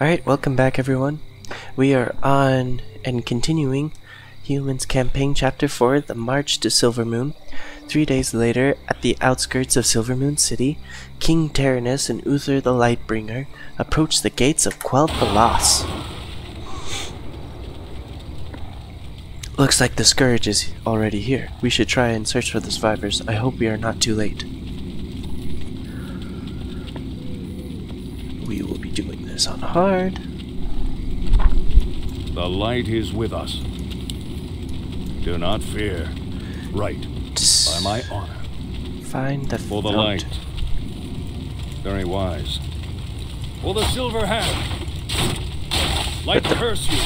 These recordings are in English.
Alright, welcome back everyone. We are on and continuing Humans Campaign Chapter 4, The March to Silvermoon. Three days later, at the outskirts of Silvermoon City, King Terenas and Uther the Lightbringer approach the gates of Quel'Thalas. Looks like the Scourge is already here. We should try and search for the survivors. I hope we are not too late. We will this on hard. The light is with us. Do not fear. Right. By my honor. Find the For the light. Very wise. For the silver hand. Light curse you.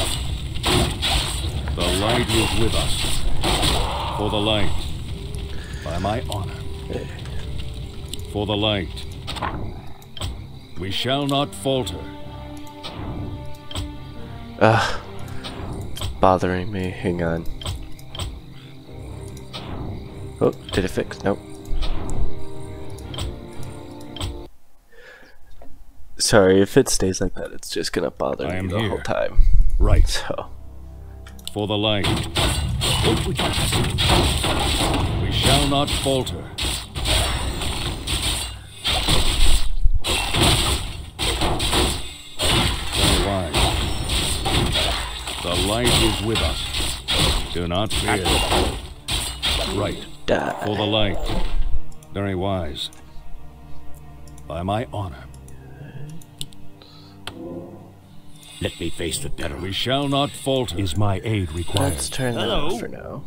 The light is with us. For the light. By my honor. For the light. We shall not falter. Ugh. It's bothering me. Hang on. Oh, did it fix? Nope. Sorry, if it stays like that, it's just gonna bother I me the whole time. Right. So, For the light. We shall not falter. Light is with us. Do not fear. Right. For the light. Very wise. By my honor. Let me face the peril. We shall not falter. Is my aid required? Let's turn that Hello? off for now.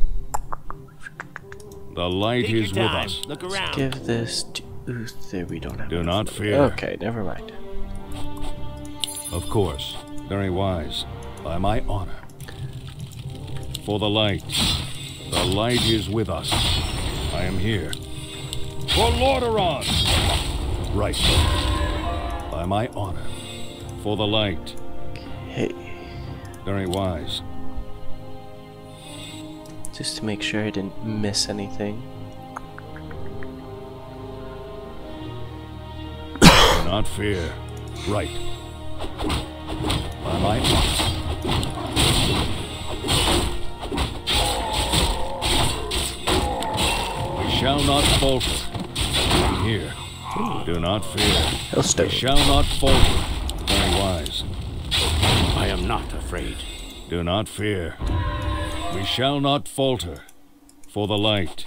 The light Take is your with us. Look around. Give this to Uther. We don't have. Do not money. fear. Okay, never mind. Of course. Very wise. By my honor. For the light. The light is with us. I am here. For Lordaeron! Right. By my honor. For the light. Hey, Very wise. just to make sure I didn't miss anything. Do not fear. Right. By my honor. Shall not falter. I am here. Do not fear. Hellstone. We shall not falter. Very wise. I am not afraid. Do not fear. We shall not falter. For the light.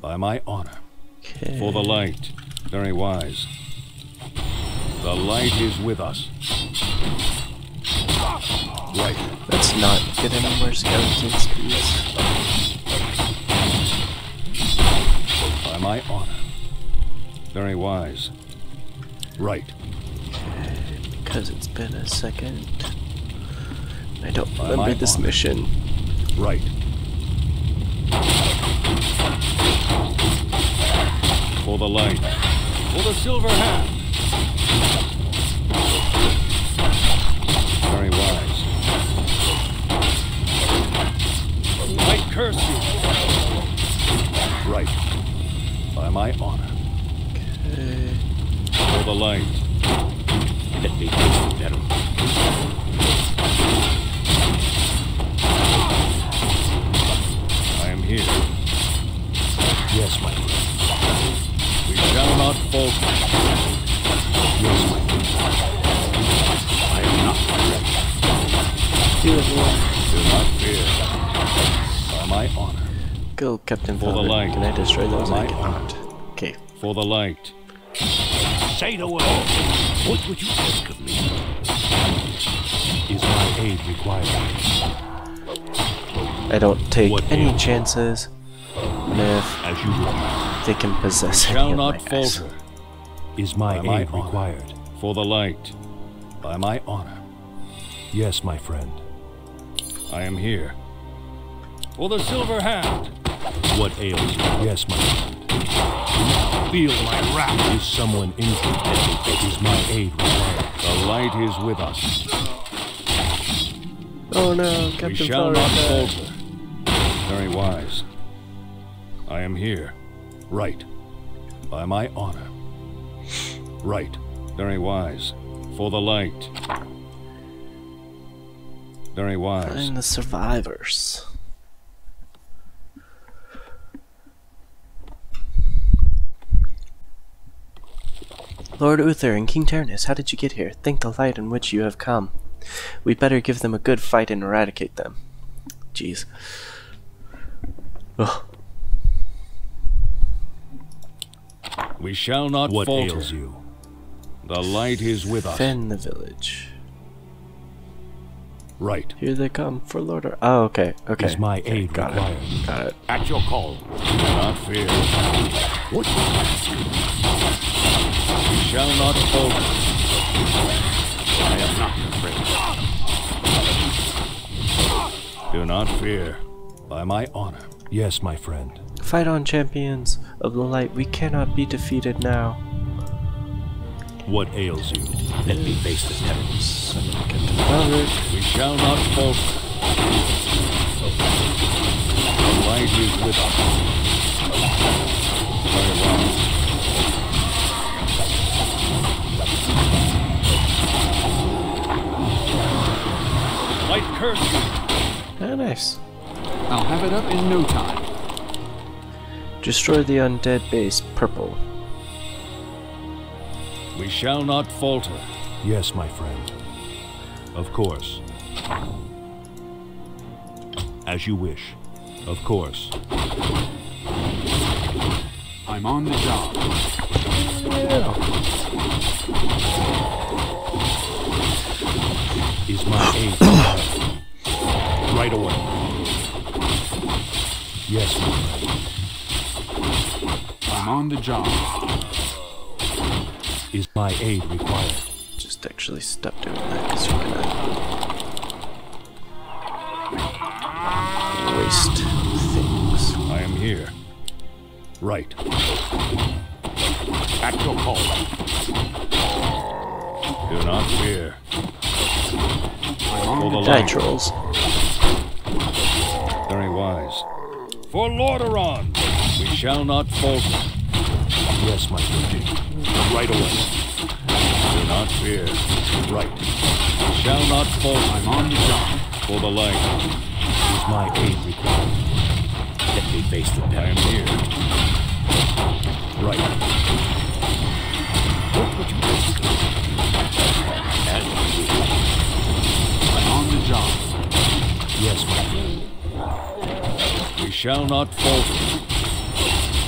By my honor. Okay. For the light. Very wise. The light is with us. Right. Let's not get any more skeletons, please. My honor. Very wise. Right. Because it's been a second. I don't By remember this honor. mission. Right. For the light. For the silver hand. Very wise. Light curse you. Right. By my honor. Okay. For the light. Let me face the peril. I am here. Yes, my friend. We shall not falter. Yes, my friend. I am not afraid. Do everyone. Do not fear. By my honor. Go, Captain For the Falcon. light. Can I destroy those? My I cannot. Okay. For the light. Say the word. What would you ask of me? Is my aid required? I don't take What any ails you? chances. And if As you will. they can possess any Shall of not my guys. falter. Is my By aid honor. required? For the light. By my honor. Yes, my friend. I am here. For the silver hand. What ails you? Yes, my friend. Feel my wrath. Is someone injured? Let. Is my aid required? The light is with us. Oh no, Captain We Captain shall not Falcon. falter. Very wise. I am here. Right. By my honor. Right. Very wise. For the light. Very wise. Find the survivors. Lord Uther and King Terenas, how did you get here? Thank the light in which you have come. We better give them a good fight and eradicate them. Jeez. Ugh. We shall not What falter. ails you? The light is with us. Defend the village. Right. Here they come for Lord. Ar- oh, okay, okay. Is my Okay, aid got required? it. Got it. At your call. Do not fear. What? We shall not falter. I am not afraid. Do not fear. By my honor. Yes, my friend. Fight on, champions of the light. We cannot be defeated now. What ails you? Let me face the Summon Captain Malric. We shall not falter. The light is with us. Curse you. Ah, nice. I'll have it up in no time. Destroy the undead base, purple. We shall not falter. Yes, my friend. Of course. As you wish. Of course. I'm on the job. Is my aid required? Right away. Yes, my friend. I'm on the job. Is my aid required? Just actually stop doing that because you're gonna waste things. I am here. Right. At your call. Do not fear. I'm the the Die light. trolls. Very wise. For Lordaeron, we shall not falter. Yes, my friend. Right away. Do not fear. Right. We shall not falter. I'm on the job. For the light, Is my aid required? Let me face the I am here. Right. I'm on the job. Yes, my friend. We shall not falter.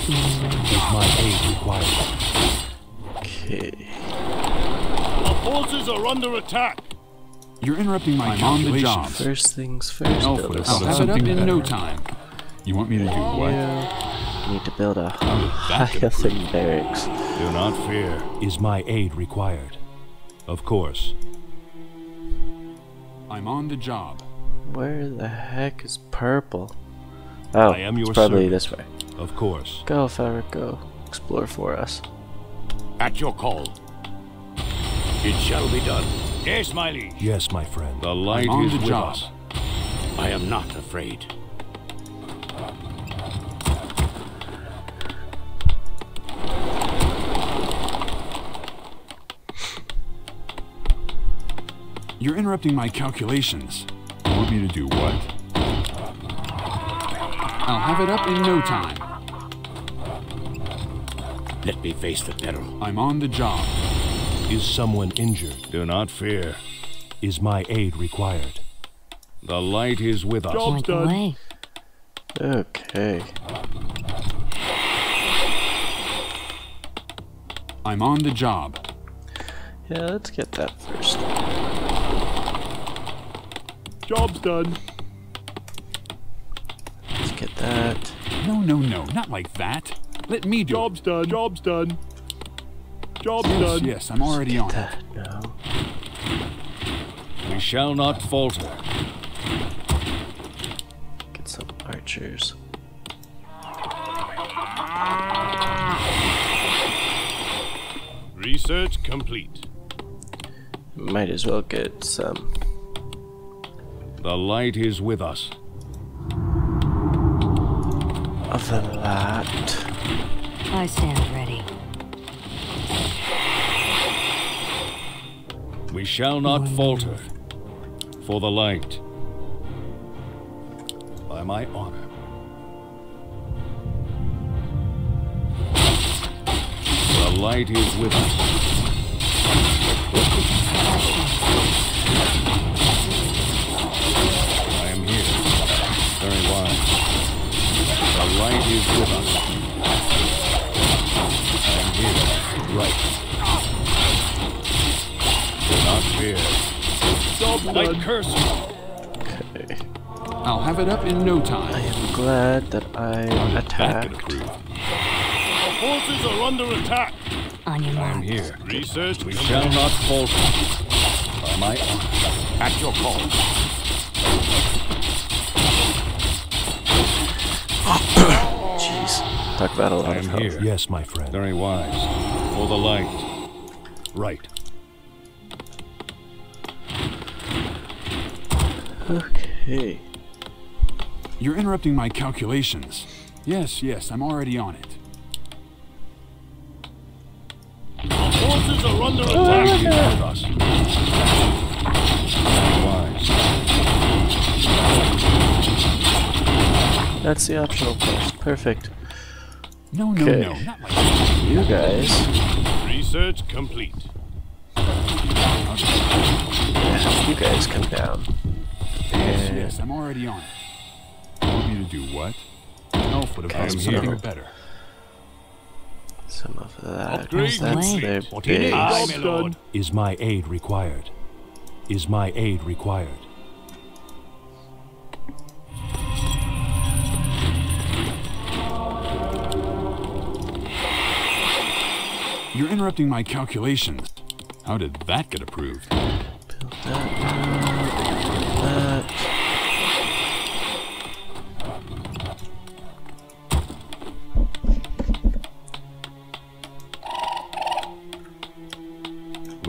Is my aid required? Okay. Our forces are under attack. You're interrupting my I'm on the job. First things first. I'll build a have it up something in no better. time. You want me to do oh, what? You need to build a oh, Hyacinth barracks. Do not fear. Is my aid required? Of course. I'm on the job. Where the heck is purple? Oh, I am your it's probably servant. this way. Of course. Go, Falric, go. Explore for us. At your call. It shall be done. Yes, my liege. Yes, my friend. The light is the with job. us. I am not afraid. You're interrupting my calculations. You want me to do what? I'll have it up in no time. Let me face the peril. I'm on the job. Is someone injured? Do not fear. Is my aid required? The light is with us. Point away. Okay. I'm on the job. Yeah, let's get that first. Job's done. Let's get that. No, no, no, not like that. Let me do Job's done. Job's done. Job's. Yes, done. yes, I'm already on it. That, no. We shall not falter. Get some archers. Research complete. Might as well get some. The light is with us. Of the that. I stand ready. We shall not falter. For the light. By my honor. The light is with us. Do. I curse you. Okay. I'll have it up in no time. I am glad that I attacked. could approve. Our forces are under attack. On your I am here. Research We shall not falter. By my honor. at your call. Jeez. Talk about a lot I of am health. here. Yes, my friend. Very wise. For the light. Right. Okay. You're interrupting my calculations. Yes, yes, I'm already on it. Our forces are under attack. light is with us. Very wise. That's the optional quest. Perfect. No, no, Okay. no, not like that. You guys. Research complete. You guys come down. Yes, yes, I'm already on it. You want me to do what? Elf would have Okay, thought of I'm something here. better. some of that. Upgrade That's complete. their What do you need? base. Aye, Is my lord. Is my aid required? Is my aid required? You're interrupting my calculations. How did that get approved?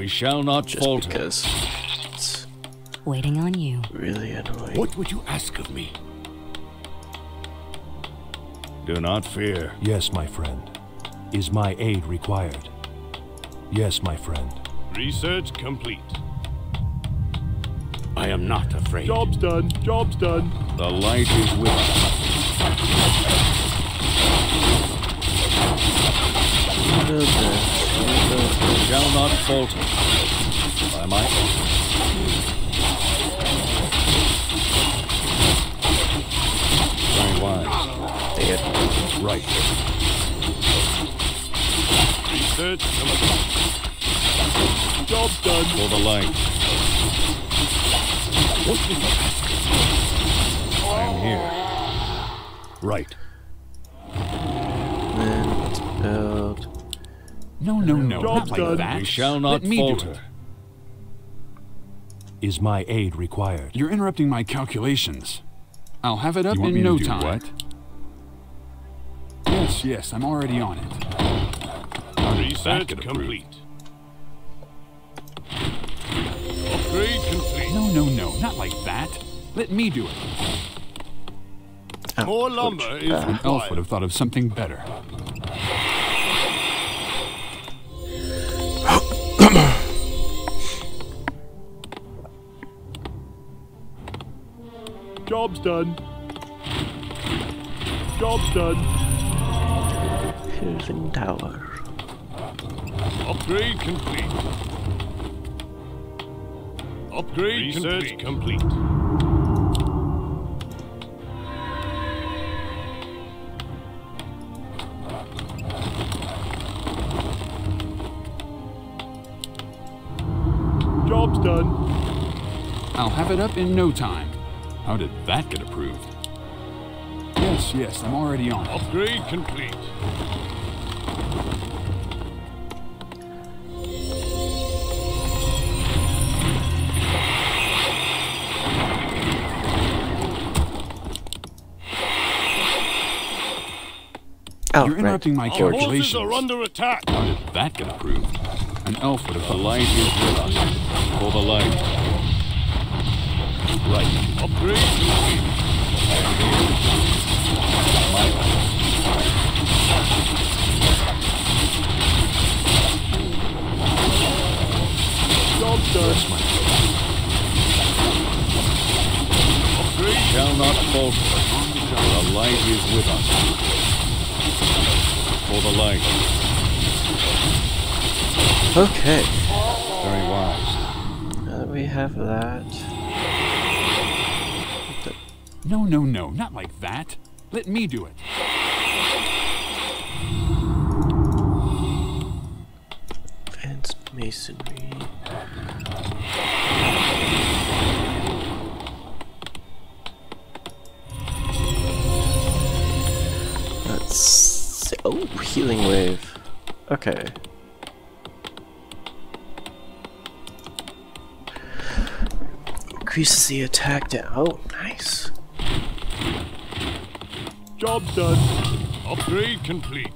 Shall not Just falter. because it's Waiting on you. really annoying. What would you ask of me? Do not fear. Yes, my friend. Is my aid required? Yes, my friend. Research complete. I am not afraid. Job's done. Job's done. The light is with us. Build this. Build We shall not falter. By my honor. Very wise. it. Right. Research complete. Job's done. For the light. What would you ask? I am here. Right. Then let's build. No, no, no, Job's not done. like that. We shall not Let me do falter. it. Is my aid required? You're interrupting my calculations. I'll have it up You want me in to no do time. what? Yes, yes, I'm already on it. Research complete. Upgrade complete. No, no, no, not like that. Let me do it. More lumber is Ah. An elf would have thought of something better. Job's done. Job's done. Hilden Tower. Upgrade complete. Upgrade Research complete. Job's done. I'll have it up in no time. How did that get approved? Yes, yes, I'm already on. Upgrade complete. Oh, You're right. interrupting my Our forces calculations. are under attack. How did that get approved? An elf would have The light is with us. For the light. Right. Upgrade complete. Job's Yes, my shall not falter. The light is with us. For the light, Okay. very wise. That we have that. No, no, no, not like that. Let me do it. Advanced masonry. Let's. Oh, healing wave. Okay. Increases the attack down. Oh, nice. Job done. Upgrade complete.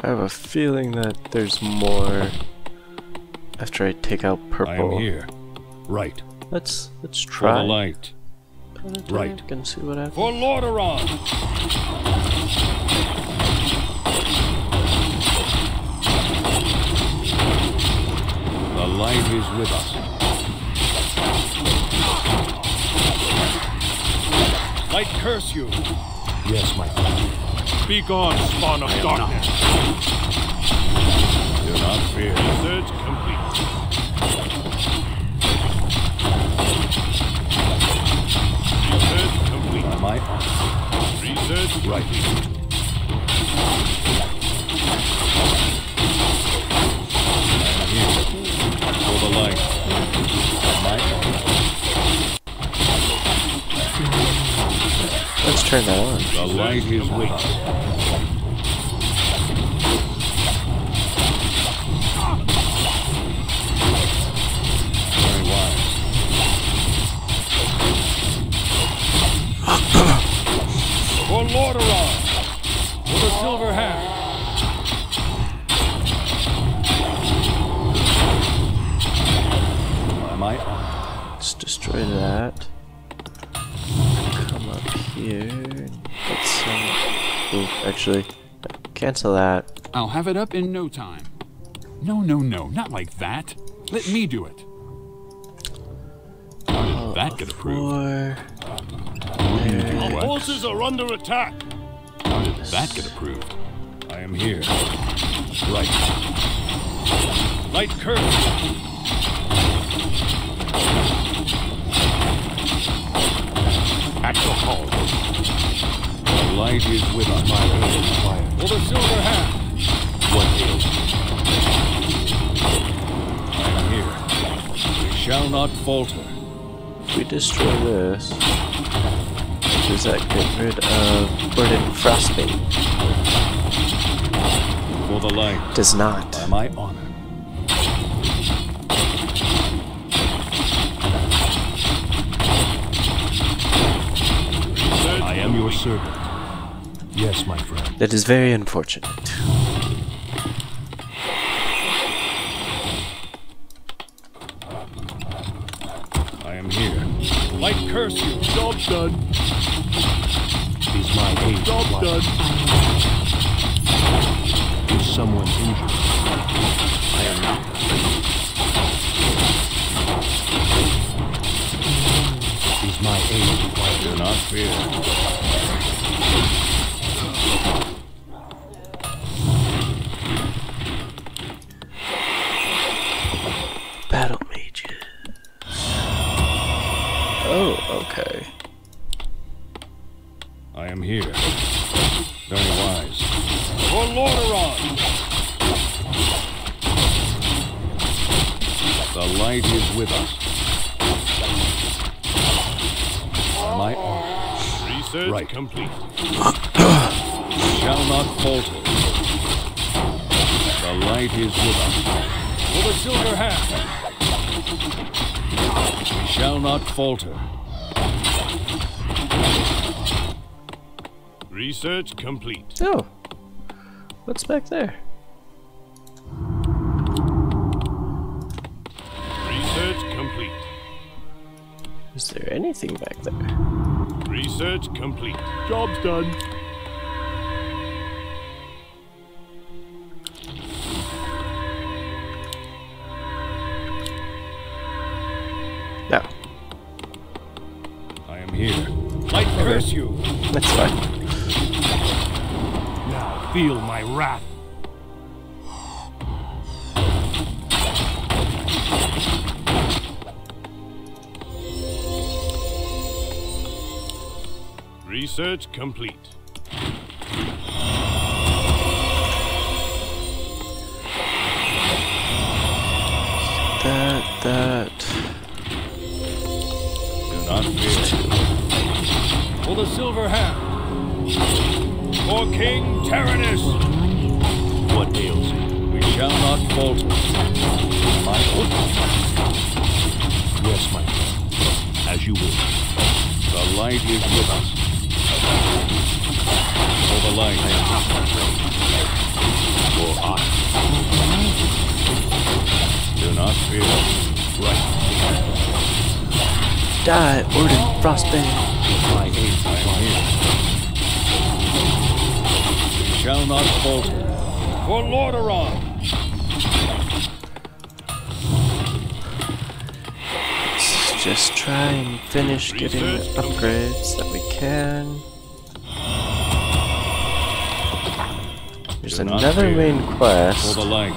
I have a feeling that there's more after I take out purple. I am here. Right. Let's let's For try. the light. Right. Can see what happens. For Lordaeron! Light is with us. Light curse you! Yes, my friend. Be gone, spawn of darkness! Do not fear. Search complete. Research complete. My honor. Research right. Turn that on. The light is with actually, cancel that. I'll have it up in no time. No, no, no, not like that. Let me do it. How did oh, that get approved? Four. What? Forces are under attack. How did that get approved? I am here. Right. Light curse! At the call. The light is with us. My will is required. For the silver hand! What ails? I am here. We shall not falter. If we destroy this, does that get rid uh, of Burden frostbite? For the light. Does not. By my honor. I am your servant. Yes, my friend. That is very unfortunate. I am here. Light curse you. Job done. Is my aid Job required? done. Is someone injured? I am not. Is my aid required? Do not fear. The silver hand. We shall not falter. Research complete. Oh. What's back there? Research complete. Is there anything back there? Research complete. Job's done. Research complete. Finish getting the Research complete. upgrades that we can. There's Do not another fear. main For quest. the light.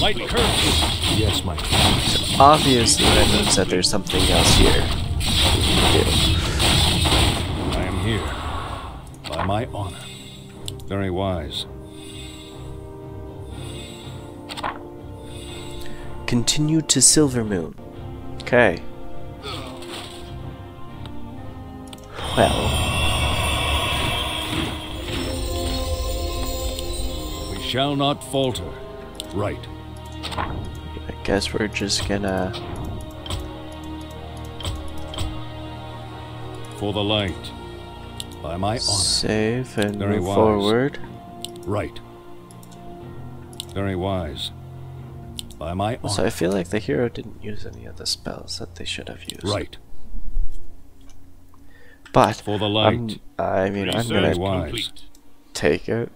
Light. Yes, my friend. Obviously, that means that there's something else here. we can do. I am here. By my honor. Very wise. Continue to Silvermoon. Okay. Well, We shall not falter. Right. I guess we're just gonna. For the light. By my honor. Save and Very move wise. forward. Right. Very wise. By my honor. So I feel like the hero didn't use any of the spells that they should have used. Right. But For the I'm- light. Um, I mean, I'm gonna wise. take it.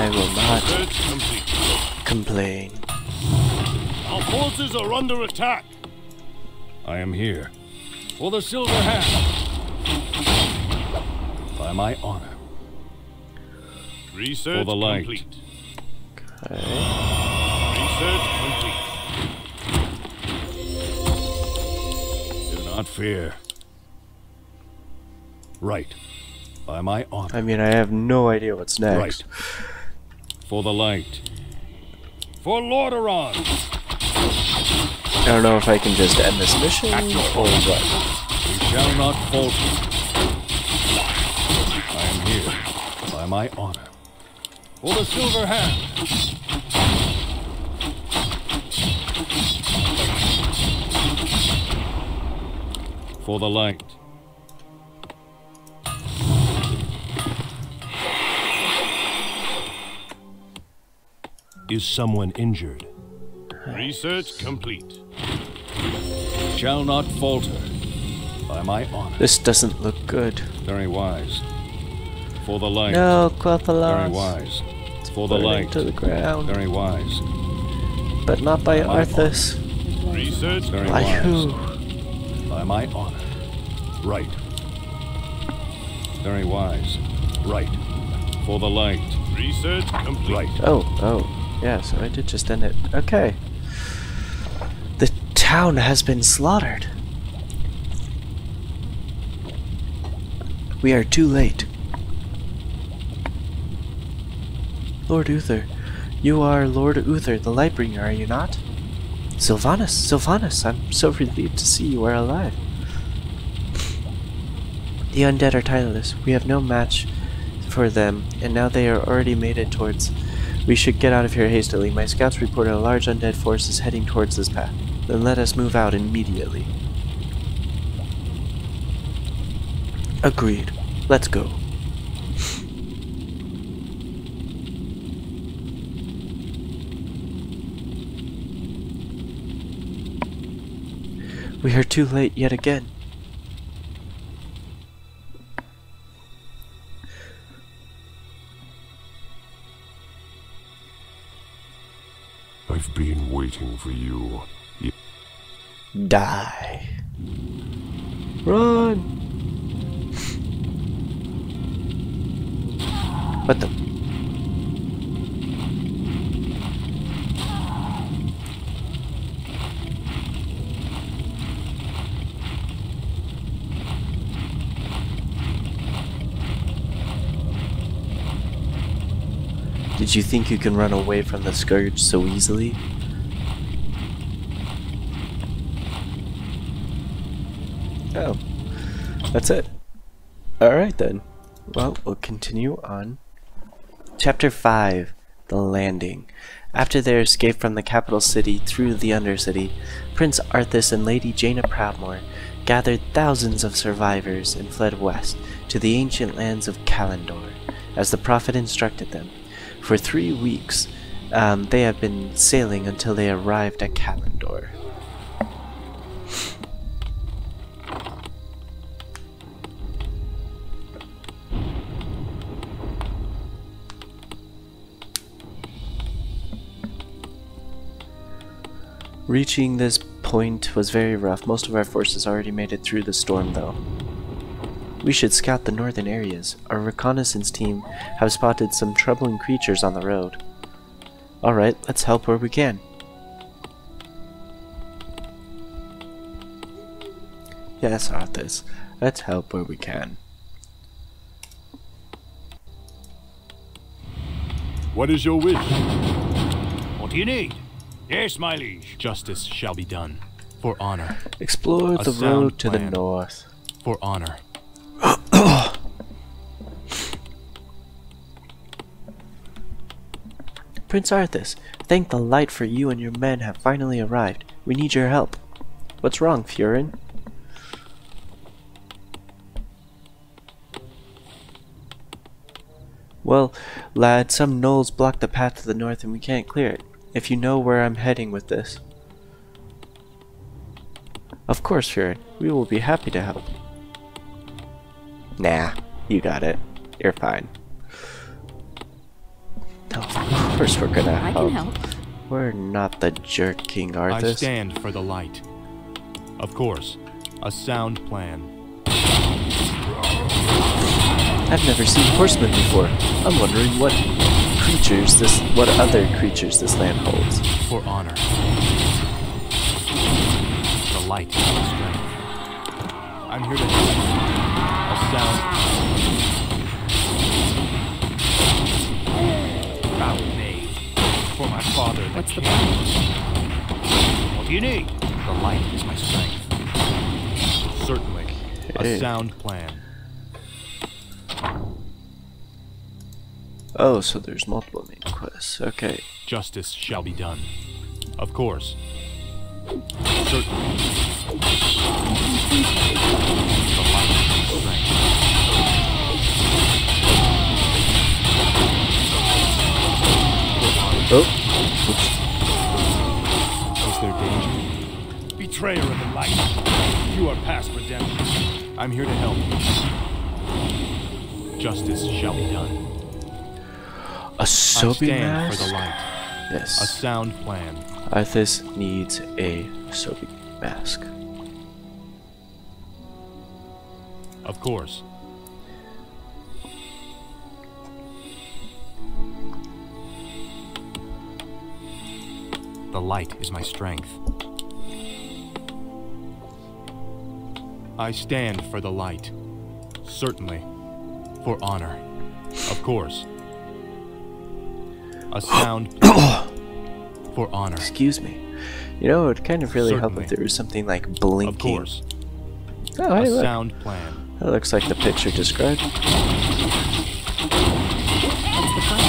I will not complain. Our forces are under attack. I am here. For the silver hand. By my honor. Research For the light. complete. Okay. Research complete. Do not fear. Right. By my honor. I mean, I have no idea what's next. Right. For the light. For Lordaeron. I don't know if I can just end this mission or what. We shall not falter. By my honor. For the silver hand. For the light. Is someone injured? Research complete. Shall not falter. By my honor. This doesn't look good. Very wise. For the light. No, Very Quel'Thalas. wise. For the light. to the ground, Very wise. but not by My Arthas. Research. Very By wise. who? By my honor. Right. Very wise. Right. For the light. Research complete. Right. Oh, oh, yeah. So I did just end it. Okay. The town has been slaughtered. We are too late. Lord Uther, you are Lord Uther, the Lightbringer, are you not? Sylvanas, Sylvanas, I'm so relieved to see you are alive. The undead are tireless. We have no match for them, and now they are already made it towards. We should get out of here hastily. My scouts reported a large undead force is heading towards this path. Then let us move out immediately. Agreed. Let's go. We are too late yet again. I've been waiting for you. Die. Run! What the? Did you think you can run away from the Scourge so easily? Oh, that's it. Alright then. Well, we'll continue on. Chapter 5 The Landing. After their escape from the capital city through the Undercity, Prince Arthas and Lady Jaina Proudmoore gathered thousands of survivors and fled west to the ancient lands of Kalimdor, as the prophet instructed them. For three weeks, um, they have been sailing until they arrived at Kalimdor. Reaching this point was very rough. Most of our forces already made it through the storm, though. We should scout the northern areas. Our reconnaissance team have spotted some troubling creatures on the road. Alright, let's help where we can. Yes, Arthas. Let's help where we can. What is your wish? What do you need? Yes, my liege. Justice shall be done. For honor. Explore A the road to the north. For honor. Prince Arthas, thank the light for you and your men have finally arrived. We need your help. What's wrong, Furin? Well, lad, some gnolls block the path to the north and we can't clear it. If you know where I'm heading with this. Of course, Furin. We will be happy to help. Nah, you got it. You're fine. Of course we're gonna I can help. We're not the jerk King Arthur. I stand for the light. Of course. A sound plan. I've never seen horsemen before. I'm wondering what creatures this what other creatures this land holds. For honor. The light is my strength. I'm here to What's the plan? What do you need? The light is my strength. Certainly. Okay. A sound plan. Oh, so there's multiple main quests. Okay. Justice shall be done. Of course. Certainly. The light is my strength. Oh, Is there danger? Betrayer of the light. You are past redemption. I'm here to help. Justice shall be done. A soapy stand mask. for the light. Yes. A sound plan. Arthas needs a soapy mask. Of course. The light is my strength. I stand for the light. Certainly. For honor. Of course. A sound. For honor. Excuse me. You know, it would kind of really help if there was something like blinking. Of course. Oh, A look. sound plan. That looks like the picture described. What's the plan?